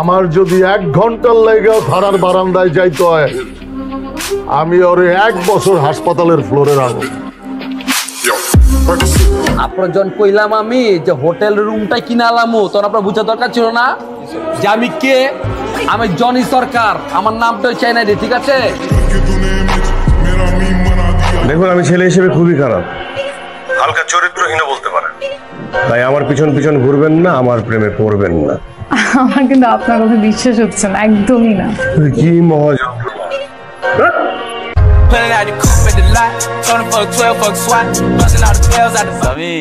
আমার যদি এক ঘণ্টার লেগে ধরার বারান্দায় যাইতে হয় আমি ওরে এক বছর হাসপাতালের ফ্লোরে রাখব। আপনার জন কইলাম আমি যে হোটেল রুমটাই কিনে আলামু তখন আপনার বোঝা দরকার ছিল না? যে আমি কে? আমি জনি সরকার আমার নামটা চাই না রে ঠিক আছে? দেখুন আমি ছেলে হিসেবে খুবই খারাপ। হালকা চরিত্রহীন বলতে পারেন। তাই আমার পিছন পিছন ঘুরবেন না আমার প্রেমে পড়বেন না। আমার কিন্তু আপনার কথা বিশ্বাস হচ্ছে না একদমই না। কি মহাজন Pulling out the coupe at the lot. Tony fuck 12 fuck SWAT. Busting all the bells out the আমি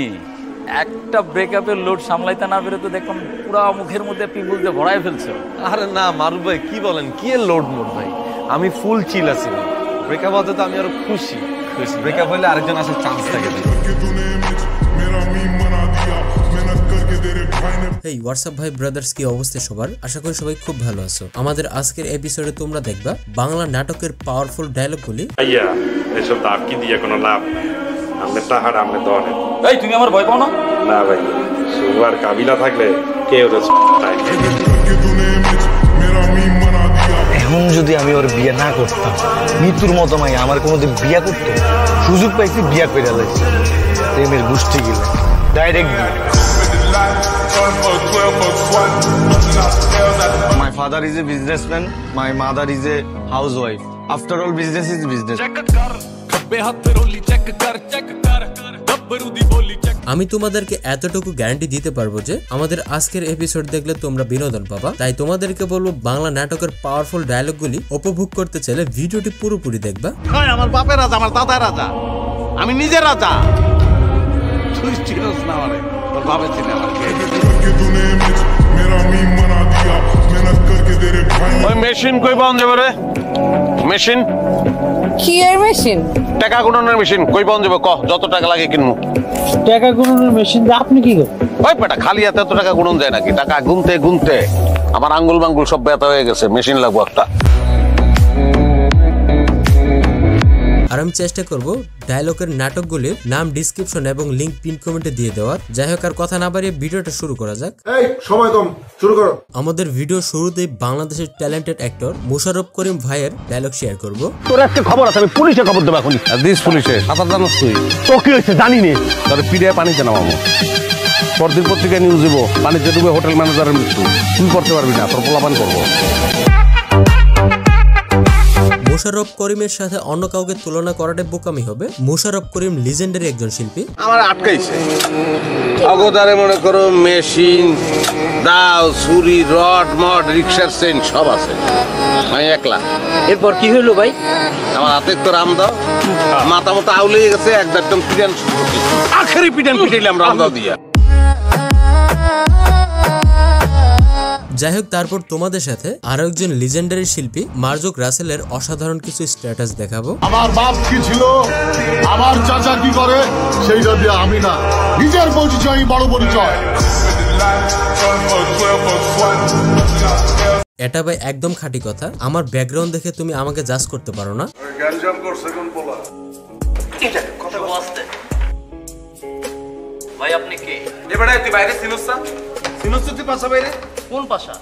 একটা ব্রেকআপের লোড সামলাইতে না পেরে তো দেখলাম পুরা মুখের মধ্যে পিম্পল দিয়ে ভরাই ফেলছো। আরে না মারুফ ভাই কি বলেন? কি এর লোড মোড ভাই? আমি ফুল চিল আছি ব্রেকআপ হতে তো আমি আরও খুশি। খুশি ব্রেকআপ হলে আরেকজন আসার চান্স থাকে। এই হোয়াটসঅ্যাপ ভাই? ব্রাদার্স কি অবস্থা সবার? আশা করি সবাই খুব ভালো আছো। আমাদের আজকের এপিসোডে তোমরা দেখবা বাংলা নাটকের পাওয়ারফুল ডায়লগগুলি ভাইয়া এসব দিয়ে কোনো লাভ দনের এই তুমি আমার ভয় পাও না? না ভাই। সুবার কাবিলা থাকলে কেউ এখন যদি আমি ওর বিয়ে না করতাম মৃত্যুর মতো মাই আমার কোনোদিন বিয়ে করতো সুযোগ পাইছি বিয়া করে লাগছে প্রেমের গোষ্ঠী গেলে। Direct My father is a businessman. My mother is a housewife. After all, business is business. আমি তোমাদেরকে এতটুকু গ্যারান্টি দিতে পারব যে আমাদের আজকের এপিসোড দেখলে তোমরা বিনোদন পাবা তাই তোমাদেরকে বলব বাংলা নাটকের পাওয়ারফুল ডায়লগগুলি উপভোগ করতে চাইলে ভিডিওটি পুরোপুরি দেখবা আমার বাপের রাজা আমার দাদার রাজা আমি নিজে রাজা ওই মেশিন কই পাওয়া যাবে রে? মেশিন? কি এর মেশিন? টাকা গুণনের মেশিন কই পাওয়া যাবে? কহ যত টাকা লাগে কিনবো টাকা গুণনের মেশিন আপনি কি করেন? ওই বেটা খালি হাতে এত টাকা গুণন যায় নাকি? টাকা গুনতে গুনতে আমার আঙ্গুল মাঙ্গুল সব ব্যথা হয়ে গেছে মেশিন লাগবো একটা। আর আমি চেষ্টা করব ডায়লগের নাটকগুলির নাম ডিসক্রিপশন এবং লিংক পিন কমেন্টে দিয়ে দেওয়ার। যাই হোক আর কথা না বাড়িয়ে ভিডিওটা শুরু করা যাক। এই সময় কম শুরু করো। আমাদের ভিডিও শুরুতেই বাংলাদেশের ট্যালেন্টেড অ্যাক্টর মোশাররফ করিম ভাইয়ের ডায়লগ শেয়ার করব। তোর একটা খবর আছে আমি পুলিশে খবর দেবো এখন দিস পুলিশে। সাঁতার জানোস তুই। তো কি হয়েছে জানি নে। তোর পিড়ে পানিতে নামাবো। পরদিন পত্রিকায় নিউজ দিব পানিতে ডুবে হোটেল ম্যানেজারের মৃত্যু। তুই করতে পারবি না তোর পোলাপান করব। মোশাররফ করিমের সাথে অন্য কাউকে তুলনা করাটা বোকামি হবে। মোশাররফ করিম লিজেন্ডারি একজন শিল্পী। আমার আটকাইছে। অগদারে মনে করো মেশিন দাও ছুরি রড মড রিক্সার চেন সব আছে। আমি একলা। এরপর কি হইল ভাই? আমার হাতে তো রাম দাও। মাথা মতো আউলে গেছে একদম পিটান আখেরি পিটান পিটাইলাম রাম দাও দিয়া। যাই হোক তারপর তোমাদের সাথে আরও একজন লিজেন্ডারি শিল্পী মার্জক রাসেলের অসাধারণ কিছু স্ট্যাটাস দেখাবো। আমার বাপ কি ছিল? আমার চাচা কি করে? সেইটা দিয়ে আমি না। নিজের পরিচয় বড় পরিচয়। এটা ভাই একদম খাঁটি কথা। আমার ব্যাকগ্রাউন্ড দেখে তুমি আমাকে জাজ করতে পারো না। ভাই আপনি কে? এবারে তুই বাইরে চিনস না চিনস তুই পাশা বাইরে? কোন পাশা?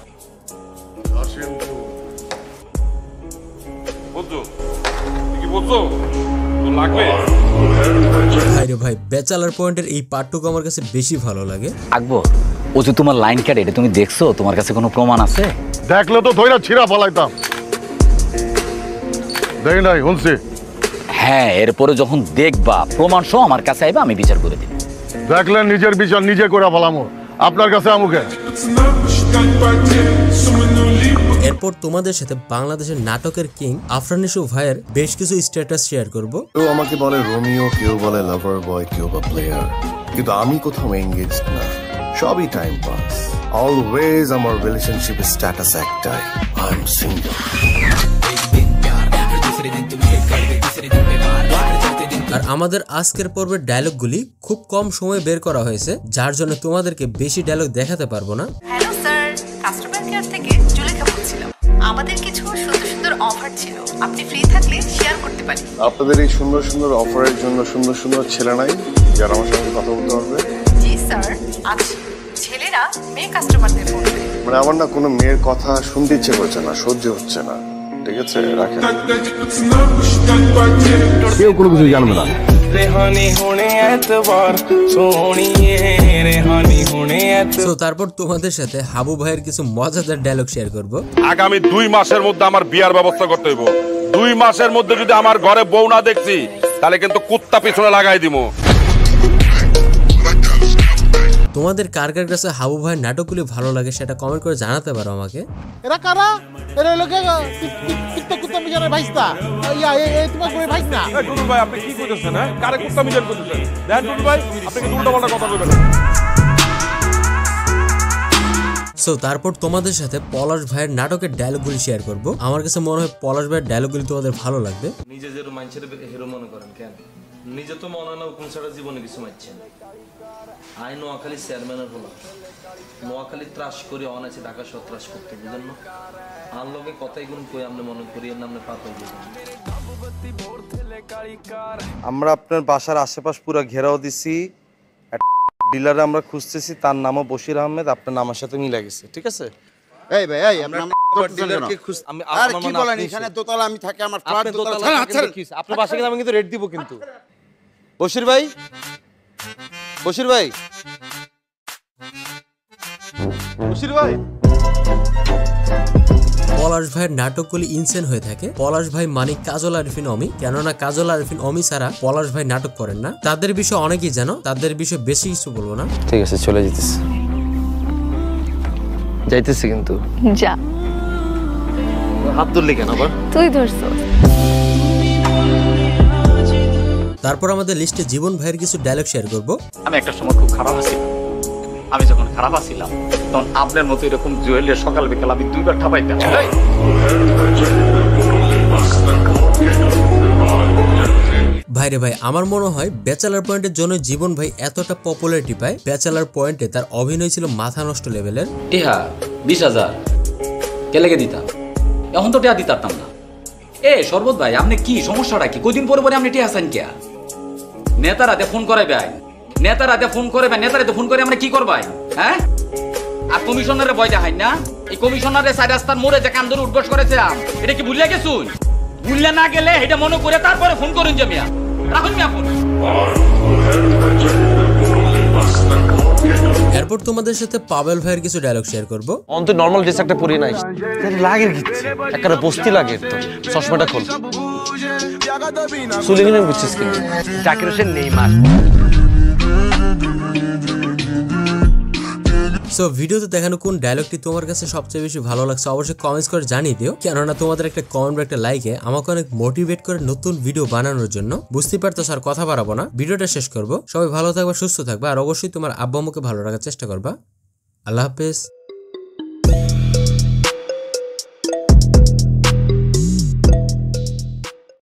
ভাই পয়েন্টের এই পার্টটুকু আমার কাছে বেশি ভালো লাগে। আকবর ও যে তোমার লাইন কাটে এটা তুমি দেখছ? তোমার কাছে কোনো প্রমাণ আছে? দেখলে তো ধৈরা ছিঁড়া ফলাইতাম। দেখ নাই শুনছি। হ্যাঁ এরপরে যখন দেখবা প্রমাণ সহ আমার কাছে আইবা আমি বিচার করে দিই দেখলে নিজের বিচার নিজে করে ফেলামো। আপনার কাছে আমুকে। এরপর তোমাদের সাথে বাংলাদেশের নাটকের কিং আফরানিসু ভাইয়ের বেশ কিছু স্ট্যাটাস শেয়ার করব। কেউ আমাকে বলে রোমিও কেউ বলে লাভার বয় কেউ বা প্লেয়ার কিন্তু আমি কোথাও এঙ্গেজ না। সবই টাইম পাস অলওয়েজ আমার রিলেশনশিপের স্ট্যাটাস একটাই। আই এম সিঙ্গেল আর আমাদের আজকের পর্বের ডায়লগগুলি খুব কম সময়ে বের করা হয়েছে যার জন্য তোমাদেরকে বেশি ডায়লগ দেখাতে পারব না। কেয়ার থেকে জুলেখা বলছিলাম আমাদের কিছু সুন্দর সুন্দর অফার ছিল। আপনি ফ্রি থাকলে শেয়ার করতে পারি। আপনাদের এই সুন্দর সুন্দর অফারের জন্য সুন্দর সুন্দর ছেলে নাই যারা আমার সঙ্গে কথা বলতে পারবে? জি স্যার আছে। ছেলেরা মেয়ে কাস্টমারদের ফোন দেয় মানে আমার না কোনো মেয়ের কথা শুনতে ইচ্ছে করছে না সহ্য হচ্ছে না। ঠিক আছে? রাখেন। কেউ কোনো কিছু জানবে না। রেহানি হুনে এতবার সোনিয়ে রেহানি হুনে এত তো তারপর তোমাদের সাথে হাবু ভাইয়ের কিছু মজাদার ডায়লগ শেয়ার করব। আগামী দুই মাসের মধ্যে আমার বিয়ার ব্যবস্থা করতে হইব। দুই মাসের মধ্যে যদি আমার ঘরে বউ না দেখছি তাহলে কিন্তু কুত্তা পিছনে লাগাই দিমু। তোমাদের কার কার কাছে হাবু ভাইয়ের নাটকগুলি ভালো লাগে সেটা কমেন্ট করে জানাতে পারো আমাকে। এরা কারা? এরা লোকে কুত্তা কুত্তা মিজানের ভাইস্তা। ইয়া এ এ তোমার করে ভাইস না টুটুল ভাই আপনি কি কইতেছেন হ্যাঁ? কারে কুত্তা মিজান কইতেছেন দেখেন টুটুল ভাই আপনি কিন্তু উল্টা পাল্টা কথা কইবেন সো তারপর তোমাদের সাথে পলাশ ভাইয়ের নাটকের ডায়লগগুলি শেয়ার করব। আমার কাছে মনে হয় পলাশ ভাইয়ের ডায়লগগুলি তোমাদের ভালো লাগবে। নিজে যে মানুষের হিরো মনে করেন কেন? নিজে তো মনে হয় হুকুম ছাড়া জীবনে কিছু মারছেন আই নোয়াখালী চেয়ারম্যানের হলাম নোয়াখালী ত্রাস করে অনাছে ঢাকা সহ ত্রাস করতে বুঝেন না? আর লগে কথাই গুণ কই আমরা মনে করি এর নামে পাতা আমরা আপনার বাসার আশেপাশ পুরো ঘেরাও দিছি। ডিলারে আমরা খুঁজতেছি তার নামও বশির আহমেদ আপনার নামের সাথে মিলে গেছে ঠিক আছে? এই ভাই এই আপনার আর কি মানে বলেন এখানে দোতলা আমি থাকি আমার ফ্ল্যাট দোতলা দোতলা ছাড়েন, থাকেন ছাড়েন। তো কি? আপনার বাসায় কিন্তু আমি কিন্তু রেট দিব কিন্তু। বশির ভাই? বশির ভাই? বশির ভাই? পলাশ ভাইয়ের নাটকগুলি ইনসেন হয়ে থাকে। পলাশ ভাই মানে কাজল আরিফিন অমি। কেননা কাজল আরিফিন অমি ছাড়া পলাশ ভাই নাটক করেন না। তাদের বিষয়ে অনেকেই জানো তাদের বিষয়ে বেশি কিছু বলব না। ঠিক আছে চলে যেতেছি। যাইতেছি কিন্তু। যা। হাত ধরলি কেন আবার? তুই ধরছো তারপর আমাদের লিস্টে জীবন ভাইয়ের কিছু ডায়লগ শেয়ার করব। আমি একটা সময় খুব খারাপ আছি। আমি যখন খারাপ আছিলাম তখন আপনার মতো এরকম জুয়েলের সকাল বিকাল আমি দুইবার ঠাপাইতাম। এই, ভাইরে ভাই আমার মনে হয় ব্যাচেলার পয়েন্টের জন্য জীবন ভাই এতটা পপুলারিটি পায়। ব্যাচেলার পয়েন্টে তার অভিনয় ছিল মাথা নষ্ট লেভেলের টিহা বিশ হাজার। কে লেগে দিতাম? এখন তো টিহা দিতাম না। এ, শরবত ভাই, আপনি কি, সমস্যাটা কি? কদিন পরে পরে আপনি টিহা চান কে? নেতারাতে ফোন করে ভাই। নেতারাতে ফোন করে ভাই নেতারাতে ফোন করে আমরা কি করবাই? হ্যাঁ? আর কমিশনারে ভয় দেখাই না? এই কমিশনারে সাইড রাস্তার মোড়ে যে কান ধরে উদ্ঘোষ করেছিলাম, এটা কি ভুলিয়া গেছুন? ভুললে না গেলে এটা মনে করে তারপরে ফোন করুন যে মিয়া। রাখুন মিয়া ফোন। এরপর তোমাদের সাথে পাবেল ভাইয়ের কিছু ডায়লগ শেয়ার করব। অন্ত নর্মাল ড্রেস একটা পরে নাই। লাগে কিচ্ছে। একটা বস্তি লাগে তো চশমাটা খোল। কিনে বুঝছিস কি? জাকির হোসেন নেইমার। সো ভিডিওতে দেখানো কোন ডায়লগটি তোমার কাছে সবচেয়ে বেশি ভালো লাগছে অবশ্যই কমেন্টস করে জানিয়ে দিও। কেননা তোমাদের একটা কমেন্ট বা একটা লাইকে আমাকে অনেক মোটিভেট করে নতুন ভিডিও বানানোর জন্য। বুঝতে পারতো স্যার কথা বাড়াবো না। ভিডিওটা শেষ করব। সবাই ভালো থাকবা, সুস্থ থাকবা। আর অবশ্যই তোমার আব্বা আম্মুকে ভালো রাখার চেষ্টা করবা। আল্লাহ হাফেজ।